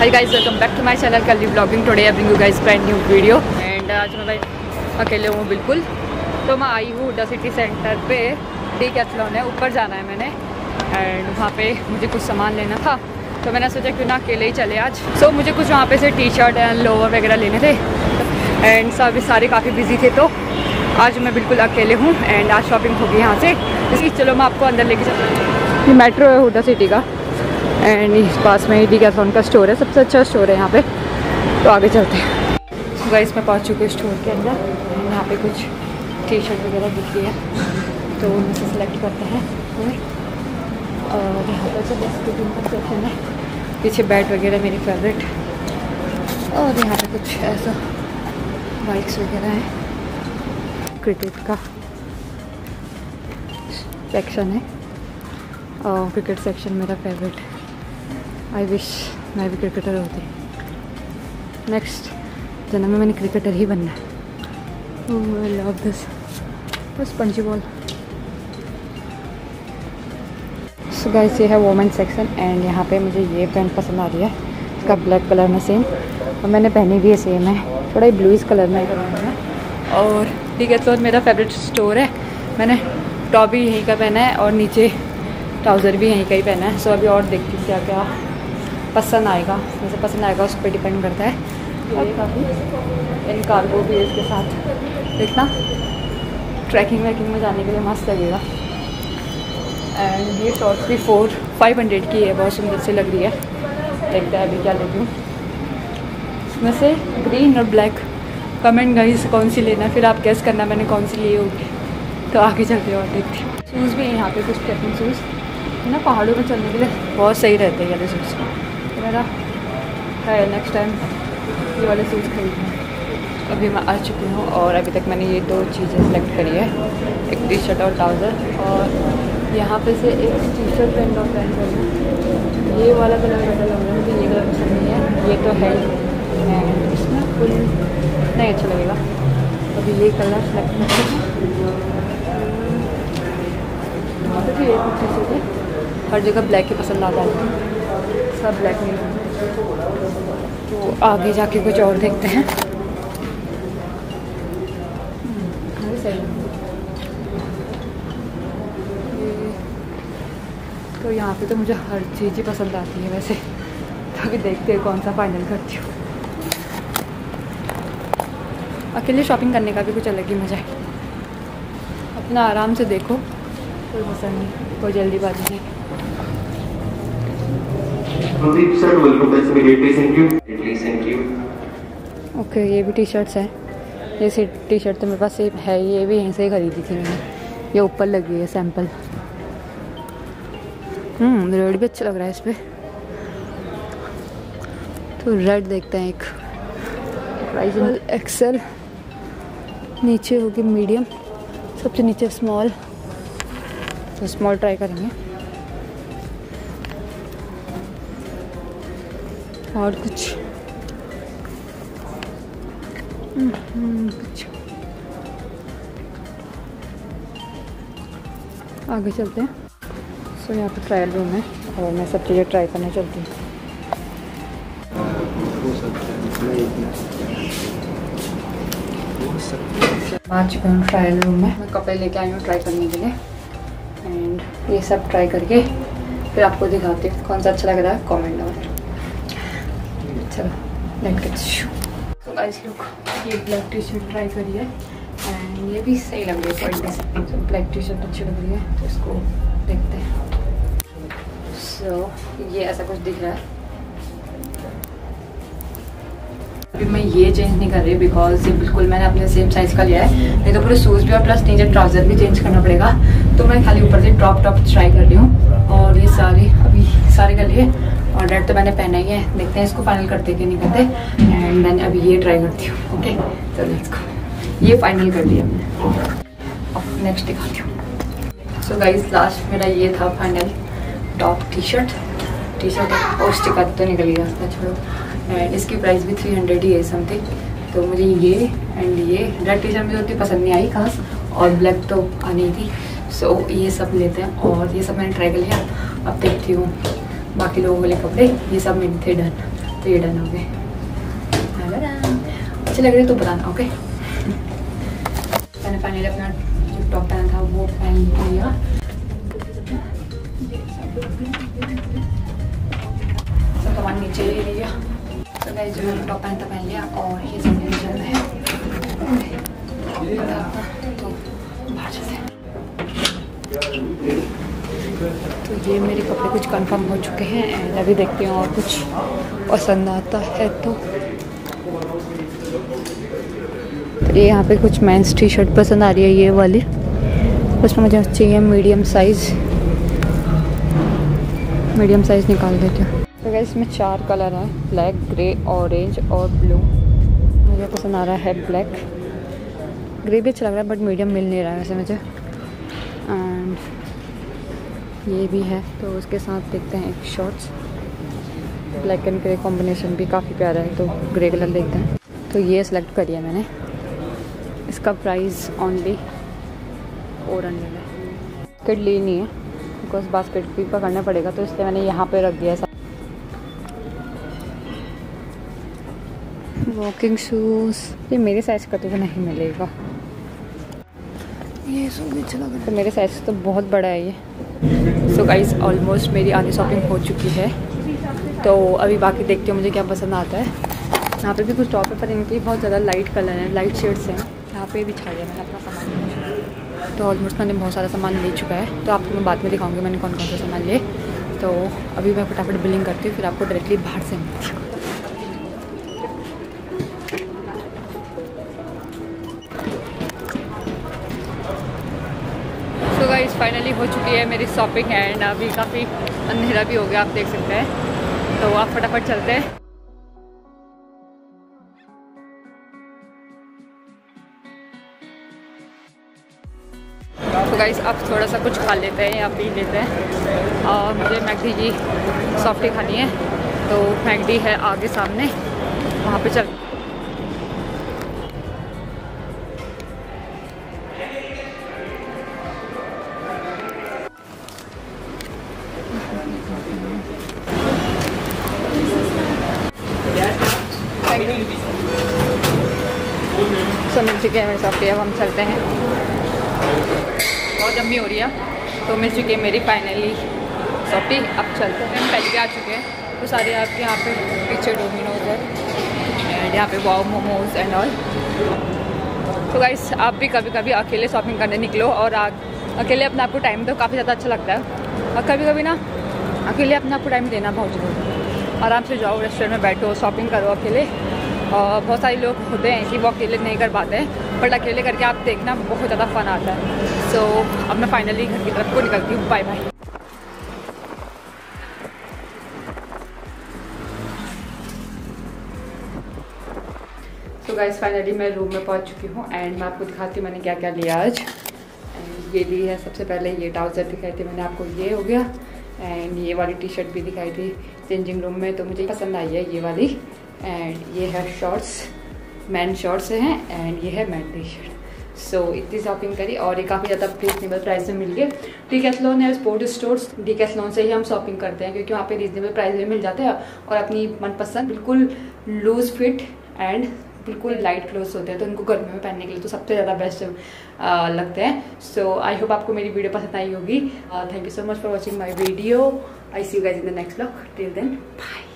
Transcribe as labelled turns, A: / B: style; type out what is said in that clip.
A: Hi guys welcome back to my channel कल vlogging today I bring you guys brand new video and आज मैं भाई अकेले हूँ बिल्कुल। तो मैं आई हूँ द सिटी सेंटर पे। डी कैथलॉन है ऊपर जाना है मैंने। एंड वहाँ पे मुझे कुछ सामान लेना था। तो मैंने सोचा क्यों ना अकेले ही चले आज। सो so, मुझे कुछ वहाँ पे से टी शर्ट एंड लोअर वगैरह लेने थे। एंड सब सारे काफ़ी बिज़ी थे तो आज मैं बिल्कुल अकेले हूँ। एंड आज शॉपिंग होगी यहाँ से। इसलिए चलो मैं आपको अंदर लेके चलती हूँ। मेट्रो है हुडा सिटी का। एंड इस पास में ही डिकाथॉन का स्टोर है, सबसे अच्छा स्टोर है यहाँ पे। तो आगे चलते हैं। गाइस मैं पहुँच चुकी हूँ स्टोर के अंदर। यहाँ पे कुछ टी शर्ट वगैरह दिख रही है। तो उनमें से सिलेक्ट करते हैं। और यहाँ पर तो सेक्शन है, पीछे बैट वगैरह मेरी फेवरेट और यहाँ पे कुछ ऐसा बाइक्स वगैरह है। क्रिकेट का सेक्शन है। और क्रिकेट सेक्शन मेरा फेवरेट है आई विश मैं भी क्रिकेटर होती। नेक्स्ट जन्म में मैंने क्रिकेटर ही बनना है। लव दिस बस पंची बॉल सो गाइस ये है वोमेन सेक्शन एंड यहाँ पे मुझे ये पैंट पसंद आ रही है। इसका ब्लैक कलर में सेम और मैंने पहनी भी है सेम है। थोड़ा ही ब्लूइस कलर में और ठीक है तो मेरा फेवरेट स्टोर है। मैंने टॉप भी यहीं का पहना है और नीचे ट्राउज़र भी यहीं का ही पहना है। सो अभी और देखती क्या क्या पसंद आएगा। जैसे पसंद आएगा उस पर डिपेंड करता है। और काफ़ी इन कार्गो भी है इसके साथ। देखना। ट्रैकिंग वैकिंग में जाने के लिए मस्त लगेगा। एंड ये शॉर्ट्स भी फोर फाइव हंड्रेड की है बहुत सुंदर सी लग रही है। देखते हैं अभी क्या लेती हूँ इसमें से ग्रीन और ब्लैक कमेंट गाइस कौन सी लेना फिर आप गैस करना मैंने कौन सी ली होगी। तो आगे चलते और देखती हूँ। शूज़ भी है यहाँ पे कुछ ट्रैकिंग शूज़ है ना पहाड़ों में चलने के लिए। बहुत सही रहते हैं ये शूज़ मेरा है नेक्स्ट टाइम ये वाले शूज़ खरीदना। अभी मैं आ चुकी हूँ और अभी तक मैंने ये दो चीज़ें सेलेक्ट करी है। एक टी शर्ट और ट्राउज़र और यहाँ पे से एक टी शर्ट पेंट और पेंट करी ये वाला कलर बेटर लग रहा है, मुझे ये कलर पसंद नहीं है। ये तो है इसमें फुल नहीं अच्छा लगेगा। अभी ये कलर सेलेक्ट चीज़ें हर जगह ब्लैक ही पसंद आता है। सब ब्लैक नहीं तो आगे जाके कुछ और देखते हैं। तो यहाँ पे तो मुझे हर चीज़ ही पसंद आती है वैसे। तो अभी देखते हैं कौन सा फाइनल करती हूँ। अकेले शॉपिंग करने का भी कुछ अलग ही मज़ा है। अपना आराम से देखो, कोई पसंद नहीं, कोई जल्दीबाजी नहीं। ओके ये भी टी शर्ट्स हैं। ये सी टी शर्ट तो मेरे पास है ये भी यहीं से ही खरीदी थी मैंने। ये ऊपर लगी है सैंपल हम्म रेड भी अच्छा लग रहा है इस पर तो रेड देखते हैं एक। प्राइस एक्सेल नीचे होगी मीडियम सबसे नीचे स्मॉल तो स्मॉल ट्राई करेंगे। और कुछ। कुछ। आगे चलते हैं। सो यहाँ पे ट्रायल रूम है और मैं सब चीज़ें ट्राई करने चलती हूँ। आ चुके हैं ट्रायल रूम में। मैं कपड़े लेके आई हूँ ट्राई करने के लिए। एंड ये सब ट्राई करके फिर आपको दिखाती हूँ कौन सा अच्छा लग रहा है कमेंट में चलो लेट गेट तो गाइस लुक ये ब्लैक टी शर्ट ट्राई करी है। एंड ये भी सही लग रही है तो ब्लैक टी शर्ट अच्छी लग रही है तो इसको देखते हैं। सो so, ये ऐसा कुछ दिख रहा है। अभी मैं ये चेंज नहीं कर रही बिकॉज़ ये बिल्कुल मैंने अपने सेम साइज़ का लिया है। नहीं तो पूरे शूज़ भी और प्लस नीचे ट्राउज़र भी चेंज करना पड़ेगा। तो मैं खाली ऊपर से टॉप टॉप ट्राई कर रही हूँ। और ये सारे अभी सारे कर लिए। और रेड तो मैंने पहना ही है। देखते हैं इसको फाइनल करते कि नहीं करते। एंड मैंने अभी ये ट्राई करती हूँ ओके तो लेट्स गो ये फाइनल कर लिया मैंने। नेक्स्ट दिखाती हूँ। सो गाइज़ लास्ट मेरा ये था final top T shirt T shirt और स्टिक तो निकल गया छोड़ो। एंड इसकी प्राइस भी थ्री हंड्रेड ही है समथिंग तो मुझे ये एंड ये। रेड टी शर्ट मुझे उतनी पसंद नहीं आई खास। और ब्लैक तो आनी थी। सो so, ये सब लेते हैं और ये सब मैंने ट्राई कर लिया। अब देखती हूँ। बाकी लोगों वाले कपड़े, ये सब मेरे थे डन तो ये डन हो गए. अच्छे लग रहे तो बताना ओके मैंने फाइनली अपना जो टॉप पहना था, वो पहन लिया सब सामान नीचे ले लिया. तो गाइस जो टॉप पहनता पहन लिया और ये सब मेरे है. तो बाहर चलते हैं. तो ये मेरे कपड़े कुछ कंफर्म हो चुके हैं एंड अभी देखते हैं और कुछ पसंद आता है तो। ये यहाँ पे कुछ मेंस टी शर्ट पसंद आ रही है ये वाली। उसमें मुझे चाहिए मीडियम साइज़ मीडियम साइज़ निकाल देती हूँ। तो क्या इसमें चार कलर हैं ब्लैक ग्रे ऑरेंज और ब्लू मुझे पसंद आ रहा है ब्लैक ग्रे भी अच्छा लग रहा है बट मीडियम मिल नहीं रहा है वैसे मुझे। ये भी है तो उसके साथ देखते हैं एक shorts black and grey combination भी काफ़ी प्यारा है तो ग्रे कलर देखते हैं. तो ये सिलेक्ट करिए मैंने. इसका प्राइस ओनली फोर हंड्रेड है. बास्केट ली नहीं है बिकॉज़ बास्केट भी पकड़ना पड़ेगा तो इसलिए मैंने यहाँ पे रख दिया है वॉकिंग शूज़ ये मेरे साइज़ का तो नहीं मिलेगा. ये भी अच्छा लग रहा है. तो मेरे साइज़ तो बहुत बड़ा है ये. सो गाइस ऑलमोस्ट मेरी आधी शॉपिंग हो चुकी है। तो अभी बाकी देखते हूँ मुझे क्या पसंद आता है। यहाँ पे भी कुछ टॉप है, पर इनके बहुत ज़्यादा लाइट कलर हैं लाइट शेड्स हैं। यहाँ पे भी छा दिया मैंने अपना सामान तो ऑलमोस्ट मैंने बहुत सारा सामान ले चुका है। तो आपको मैं बाद में दिखाऊँगी मैंने कौन कौन सा सामान लिए तो अभी मैं फटाफट बिलिंग करती हूँ, फिर आपको डायरेक्टली बाहर से मिलती हूँ। फाइनली हो चुकी है मेरी शॉपिंग एंड अभी काफ़ी अंधेरा भी हो गया, आप देख सकते हैं। तो आप फटाफट चलते हैं। तो गाइस अब थोड़ा सा कुछ खा लेते हैं या पी लेते हैं। और मुझे मैगडी की सॉफ्टी खानी है। तो मैगडी है आगे सामने। वहाँ पे चल चुके हैं मेरे साथ अब हम चलते हैं। बहुत लंबी हो रही है। तो मिल चुकी है मेरी फाइनली सॉफ्टी। अब चलते हैं। हम पहले आ चुके हैं। तो सारे आपके यहाँ पे पीछे डोमिनोज है। एंड यहाँ पे वाव मोमोज एंड ऑल तो गाइस आप भी कभी कभी अकेले शॉपिंग करने निकलो और आ, अकेले अपने आपको टाइम दो। काफ़ी ज़्यादा अच्छा लगता है। और कभी कभी ना अकेले अपने आपको टाइम देना बहुत ज़रूरी आराम से जाओ रेस्टोरेंट में बैठो शॉपिंग करो अकेले। बहुत सारे लोग होते हैं कि वो अकेले नहीं कर पाते बट अकेले करके आप देखना बहुत ज़्यादा फन आता है। सो so, अब मैं फाइनली घर की तरफ़ को निकलती हूँ। बाय बाय तो गाइस फाइनली मैं रूम में पहुँच चुकी हूँ एंड मैं आपको दिखाती हूँ मैंने क्या क्या लिया आज। एंड ये ली है सबसे पहले ये ट्राउज़र दिखाई थी मैंने आपको ये हो गया। एंड ये वाली टी शर्ट भी दिखाई थी। चेंजिंग रूम में तो मुझे पसंद आई है ये वाली। एंड ये है शॉर्ट्स मैन शॉर्ट्स हैं एंड ये है मैन टी शर्ट सो इतनी शॉपिंग करी और ये काफ़ी ज़्यादा रीजनेबल प्राइस में मिल गए डी कैथलोन है स्पोर्ट स्टोर्स डी कैथलोन से ही हम शॉपिंग करते हैं क्योंकि वहाँ पे रीजनेबल प्राइस में मिल जाते हैं और अपनी मनपसंद बिल्कुल लूज फिट एंड बिल्कुल लाइट क्लोथ होते हैं। तो उनको गर्मी में पहनने के लिए तो सबसे ज़्यादा बेस्ट लगते हैं। सो आई होप आपको मेरी वीडियो पसंद आई होगी। Thank you so much for watching my video I see you guys in the next vlog till then bye